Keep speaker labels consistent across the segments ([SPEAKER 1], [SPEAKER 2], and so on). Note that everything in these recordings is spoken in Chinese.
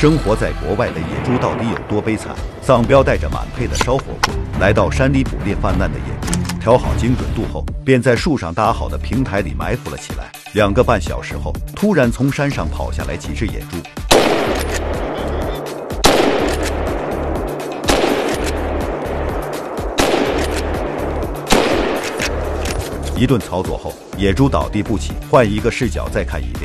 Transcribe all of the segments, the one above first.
[SPEAKER 1] 生活在国外的野猪到底有多悲惨？丧彪带着满配的烧火棍来到山里捕猎泛滥的野猪，调好精准度后，便在树上搭好的平台里埋伏了起来。两个半小时后，突然从山上跑下来几只野猪。一顿操作后，野猪倒地不起。换一个视角再看一遍。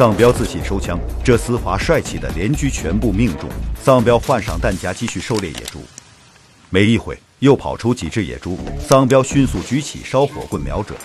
[SPEAKER 1] 丧彪自信收枪，这丝滑帅气的连狙全部命中。丧彪换上弹夹，继续狩猎野猪。没一会，又跑出几只野猪。丧彪迅速举起烧火棍，瞄准。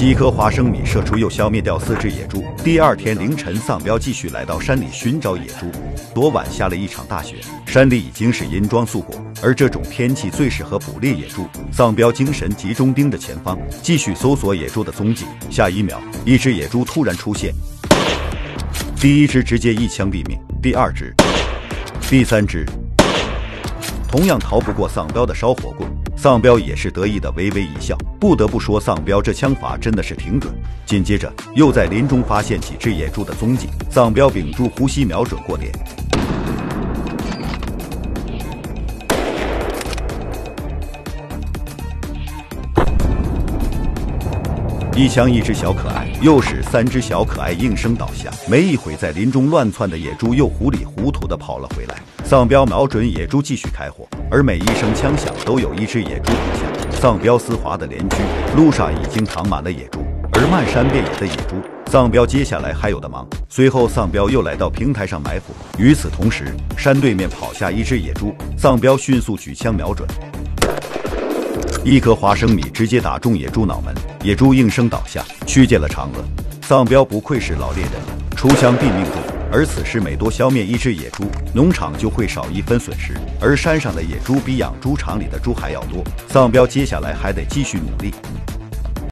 [SPEAKER 1] 几颗花生米射出，又消灭掉四只野猪。第二天凌晨，丧彪继续来到山里寻找野猪。昨晚下了一场大雪，山里已经是银装素裹，而这种天气最适合捕猎野猪。丧彪精神集中盯着前方，继续搜索野猪的踪迹。下一秒，一只野猪突然出现，第一只直接一枪毙命，第二只、第三只同样逃不过丧彪的烧火棍。丧彪也是得意的微微一笑，不得不说，丧彪这枪法真的是挺准。紧接着，又在林中发现几只野猪的踪迹，丧彪屏住呼吸，瞄准过点，一枪一只小可爱，又是三只小可爱应声倒下。没一会，在林中乱窜的野猪又糊里糊涂的跑了回来。丧彪瞄准野猪继续开火，而每一声枪响都有一只野猪倒下。丧彪丝滑的连狙，路上已经躺满了野猪，而漫山遍野的野猪，丧彪接下来还有的忙。随后，丧彪又来到平台上埋伏。与此同时，山对面跑下一只野猪，丧彪迅速举枪瞄准，一颗花生米直接打中野猪脑门，野猪应声倒下，去见了嫦娥。丧彪不愧是老猎人，出枪毙命中。而此时每多消灭一只野猪，农场就会少一分损失。而山上的野猪比养猪场里的猪还要多，丧彪接下来还得继续努力。